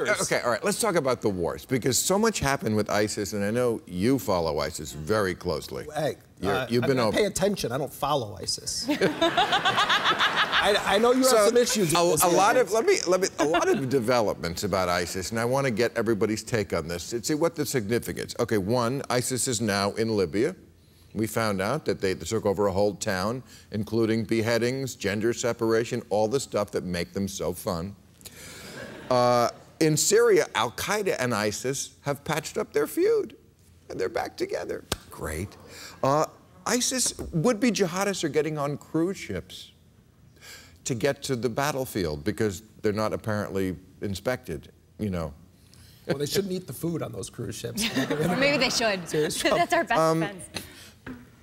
Okay, all right, let's talk about the wars because so much happened with ISIS, and I know you follow ISIS very closely. Hey, You're- uh, you've been I, I over. pay attention. I don't follow ISIS. I, I know you have some issues. a, this a lot of let me let me a lot of developments about ISIS, and I want to get everybody's take on this. See what the significance. Okay, one, ISIS is now in Libya. We found out that they took over a whole town, including beheadings, gender separation, all the stuff that make them so fun. Uh, in Syria, Al Qaeda and ISIS have patched up their feud, and they're back together. Great. Uh, ISIS would-be jihadists are getting on cruise ships to get to the battlefield because they're not apparently inspected. You know. Well, they shouldn't eat the food on those cruise ships. Maybe they should. Serious. That's our best Um, defense.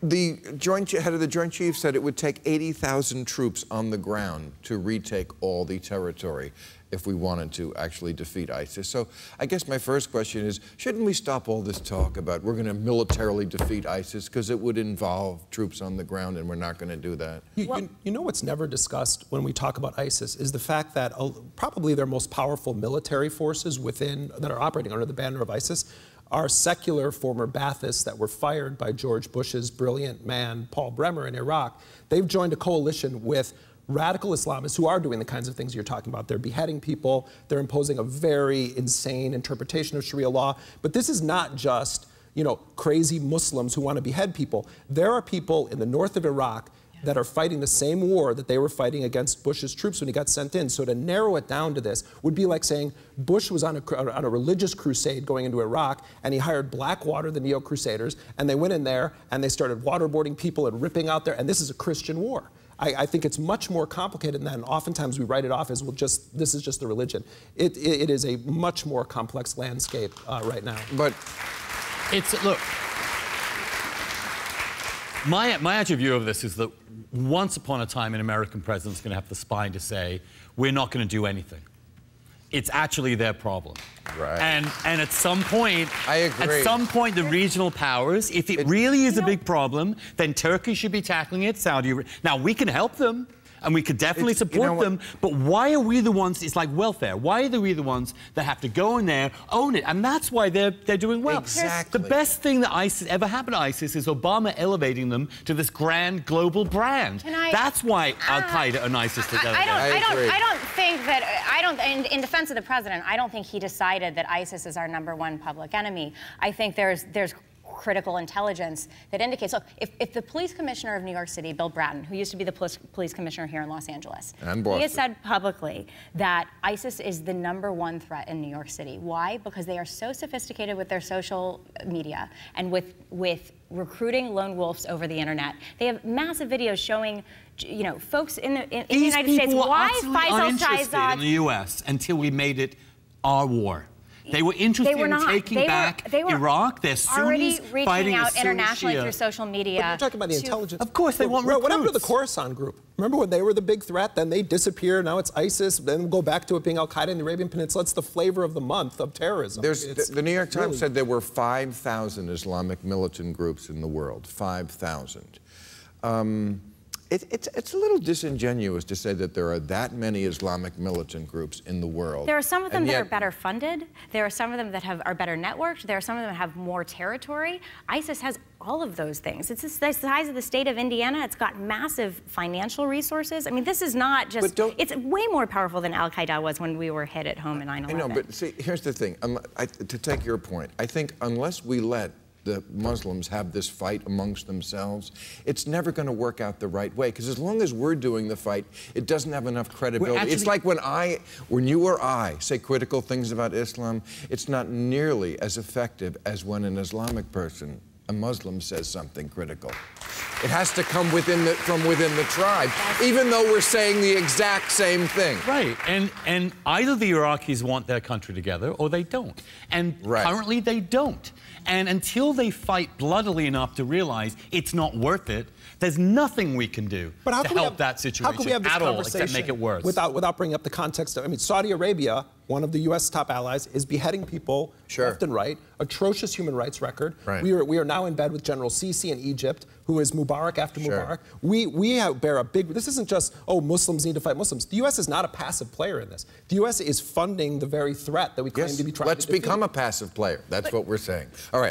The joint head of the Joint Chiefs said it would take 80,000 troops on the ground to retake all the territory if we wanted to actually defeat ISIS. So I guess my first question is, shouldn't we stop all this talk about we're going to militarily defeat ISIS because it would involve troops on the ground and we're not going to do that? You, you, you know what's never discussed when we talk about ISIS is the fact that uh, probably their most powerful military forces within that are operating under the banner of ISIS are secular former Baathists that were fired by George Bush's brilliant man Paul Bremer in Iraq. They've joined a coalition with radical Islamists who are doing the kinds of things you're talking about. They're beheading people, they're imposing a very insane interpretation of Sharia law. But this is not just you know, crazy Muslims who want to behead people. There are people in the north of Iraq that are fighting the same war that they were fighting against Bush's troops when he got sent in. So to narrow it down to this would be like saying Bush was on a, on a religious crusade going into Iraq, and he hired Blackwater, the Neo Crusaders, and they went in there and they started waterboarding people and ripping out their, and this is a Christian war. I, I, think it's much more complicated than that, and oftentimes we write it off as well. Just this is just the religion. It, it, it is a much more complex landscape uh, right now. But It's look. My my actual view of this is that once upon a time, an American president's going to have the spine to say, "We're not going to do anything." It's actually their problem. Right. And and at some point, I agree. At some point, the regional powers, if it, really is a big problem, then Turkey should be tackling it. Saudi. Arabia. Now we can help them. And we could definitely It's- you support know them, but why are we the ones? It's like welfare. Why are we the ones that have to go in there, own it, and that's why they're they're doing well. Exactly. The best thing that ISIS ever happened to ISIS is Obama elevating them to this grand global brand. I- That's why Al Uh, Qaeda and ISIS together. I, I don't. I I, don't. I don't think that. I don't. In, in defense of the president, I don't think he decided that ISIS is our number one public enemy. I think there's there's critical intelligence that indicates. Look, if, if the police commissioner of New York City, Bill Bratton, who used to be the police, police commissioner here in Los Angeles, And he Boston. has said publicly that ISIS is the number one threat in New York City. Why? Because they are so sophisticated with their social media and with with recruiting lone wolves over the internet. They have massive videos showing, you know, folks in the in, in the United States. Why utterly Faisal uninterested Shahzad? in the U.S. until we made it our war. They were interested They were in taking They were- back they were Iraq. They're already Sunnis reaching fighting out Sunni internationally Shia. through social media. But you're talking about the to- intelligence. Of course, they want Well, What happened to the recruits. Khorasan group? Remember when they were the big threat? Then they disappear. Now it's ISIS. Then we'll go back to it being Al Qaeda in the Arabian Peninsula. It's the flavor of the month of terrorism. There's, the, the New York Times really- said there were 5,000 Islamic militant groups in the world. 5,000. Um, it, it's, it's a little disingenuous to say that there are that many Islamic militant groups in the world. There are some of them And that yet- are better funded. There are some of them that have, are better networked. There are some of them that have more territory. ISIS has all of those things. It's the size of the state of Indiana. It's got massive financial resources. I mean, this is not just. It's way more powerful than Al Qaeda was when we were hit at home in 9 I 11. know, but see, here's the thing. Um, I, to take your point, I think unless we let the Muslims have this fight amongst themselves, it's never going to work out the right way. Because as long as we're doing the fight, it doesn't have enough credibility. it's like when I, when you or I say critical things about Islam, it's not nearly as effective as when an Islamic person, a Muslim, says something critical. It has to come within the, from within the tribe, even though we're saying the exact same thing. Right, and and either the Iraqis want their country together or they don't, and Right. currently they don't. And until they fight bloodily enough to realize it's not worth it, there's nothing we can do But how to can we help have, that situation how can we have this at all, except make it worse. Without, without bringing up the context of, I mean, Saudi Arabia one of the U.S. top allies, is beheading people Sure. left and right, atrocious human rights record. Right. We, are, we are now in bed with General Sisi in Egypt, who is Mubarak after Sure. Mubarak. We, we have, bear a big, this isn't just, oh, Muslims need to fight Muslims. The U.S. is not a passive player in this. The U.S. is funding the very threat that we claim Yes, to be trying let's to defeat. become a passive player. That's what we're saying. All right.